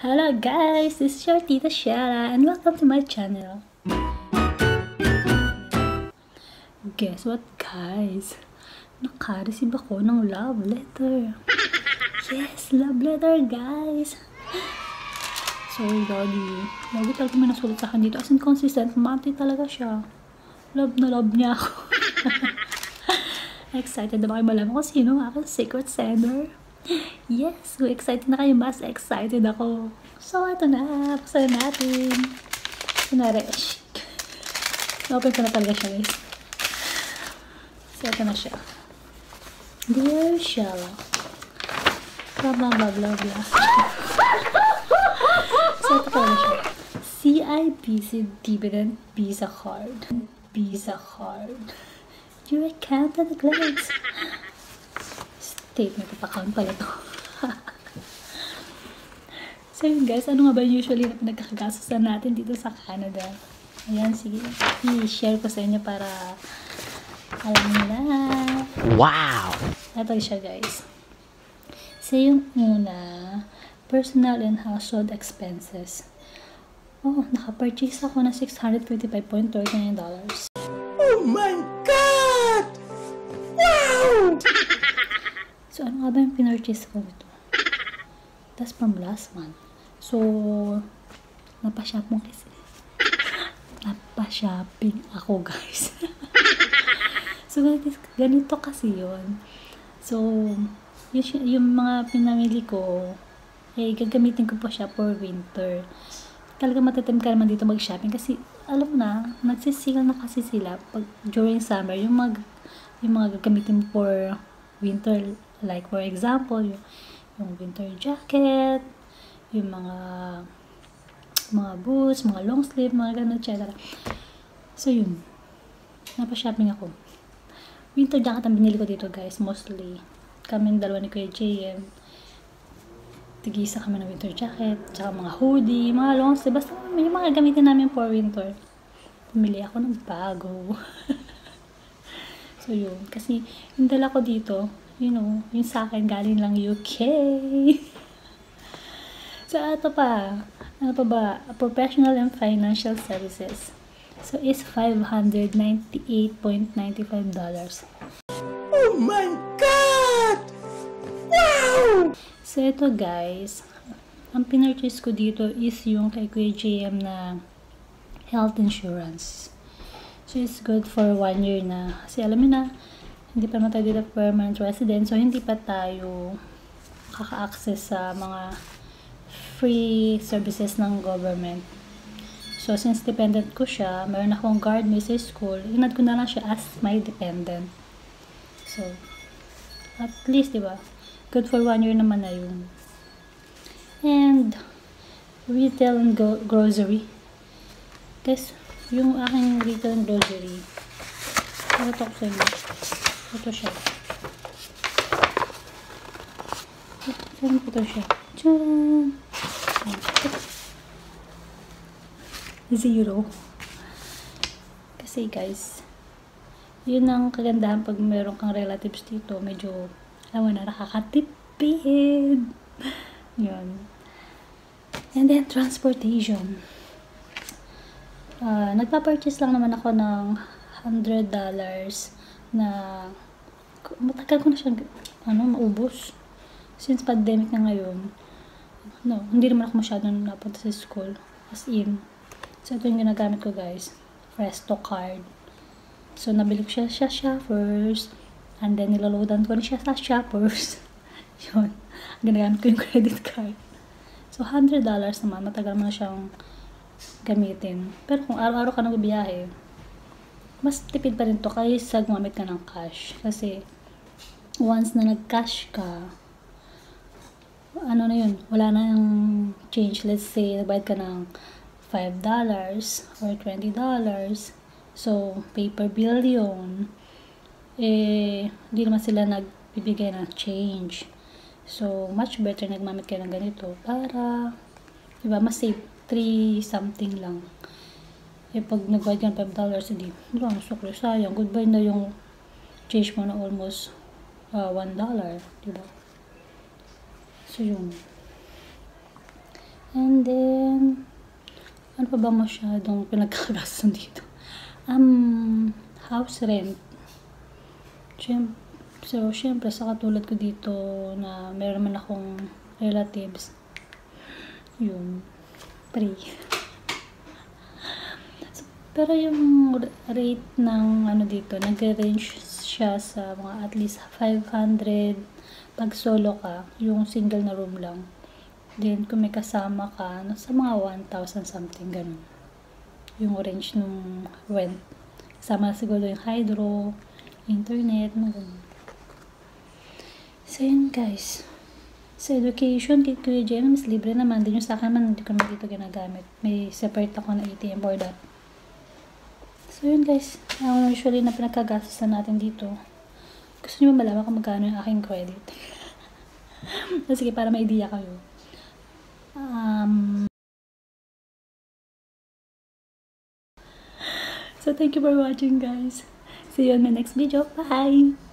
Hello guys, this is your Tita Shara and welcome to my channel. Guess what guys? Naka-receive ako ng love letter. Yes, love letter guys. So, lagi. Lagi talaga may nasulat sa akin dito. As in, consistent. Monthly talaga siya. Love na love niya ako. excited na ba kayo malaman kung sino aking secret sender? Yes, so excited na kayo. Mas excited ako. So, ito na. Na natin. Kunwari, shh. Open ko na talaga siya, guys. So, ito na siya. Dear Shella. Blah, blah, blah, blah, blah. so, ito talaga siya. CIBC Dividend Visa Card. Visa Card. Your account at a glance. Statement of account pala to. so yun guys, ano nga ba usually na pinagkakagastosan natin dito sa Canada? Ayan, sige. I-share ko sa inyo para alam nila. Wow! Ito siya guys. So yung una, personal and household expenses. Oh, naka-purchase ako ng $625.39. Oh my God! Wow! So, ano nga ba yung pinurchase ko ito? That's from last month. So, napashop mo kasi. Napashopping ako, guys. so, ganito, ganito kasi yon So, yung, yung mga pinamili ko, eh, gagamitin ko pa siya for winter. Talaga matatim ka naman dito mag-shopping kasi, alam mo na, nagsisale na kasi sila pag, during summer, yung mag yung mga gagamitin for winter like for example yung, yung winter jacket yung mga mga boots, mga long sleeve, mga ganun, etc. So, yun. Napa-shopping ako. Winter jacket ang binili ko dito, guys, mostly. Kaming dalawa ni Kuya JM. Tigisa kami ng winter jacket, tsaka mga hoodie, mga long sleeve. Basta may mga gamitin namin for winter. Pumili ako ng bago. so, yun. Kasi, yung dala ko dito, you know, yung sa akin galing lang UK. so, ito pa. Ano pa ba? Professional and financial services. So, is $598.95. Oh my God! Wow! So, ito guys, ang pinurchase ko dito is yung kay Kuya JM na health insurance. So, it's good for one year na. Kasi alam mo na, hindi pa naman tayo dito permanent resident. So, hindi pa tayo kaka-access sa mga free services ng government. So, since dependent ko siya, meron akong guard may sa school, inad ko na lang siya as my dependent. So, at least, di ba? Good for one year naman na yun. And, retail and grocery. Guys, yung aking retail and grocery, ano to ko sa inyo? Siya. Saan siya? Tcharan! Zero. Kasi guys, yun ang kagandahan pag meron kang relatives dito. Medyo, alam mo na, nakakatipid. Yun. And then, transportation. Uh, nagpa-purchase lang naman ako ng $100 na matagal ko na siya ano, maubos. Since pandemic na ngayon, no, hindi naman ako masyadong napunta sa school. As in. So, ito yung ginagamit ko guys. Presto card. So, nabili ko siya sa shoppers. And then, niloloadan ko na siya sa shoppers. Yun. Ginagamit ko yung credit card. So, $100 naman. Matagal mo na siyang gamitin. Pero kung araw-araw ka nagbibiyahe, mas tipid pa rin to kaysa gumamit ka ng cash. Kasi, once na nag-cash ka, ano na yun, wala na yung change. Let's say, nagbayad ka ng $5 or $20. So, paper bill yun. Eh, hindi naman sila nagbibigay ng change. So, much better nagmamit kayo ng ganito para, di ba, mas save 3 something lang. Eh, pag nagbayad ka ng $5, hindi, wala, sukli, sayang. Goodbye na yung change mo na almost uh, $1, di ba? So, yun. And then, ano pa ba masyadong pinagkakagastos dito? Um, house rent. Siyem- so, syempre, sa katulad ko dito na meron naman akong relatives, yun, free. Pero yung rate ng ano dito, nag-range siya sa mga at least 500 pag solo ka, yung single na room lang. Then, kung may kasama ka, nasa mga 1,000 something, ganun. Yung range ng rent. Kasama siguro yung hydro, internet, mga ganun. So, yun guys. Sa education, kay Kuya Jem, mas libre naman. Din yung sa akin naman, hindi ko naman dito ginagamit. May separate ako na ATM for that. So, yun guys. Ang usually na pinagkagastosan natin dito. Gusto niyo ba malaman kung magkano yung aking credit? so, sige, para may idea kayo. Um, so, thank you for watching, guys. See you on my next video. Bye!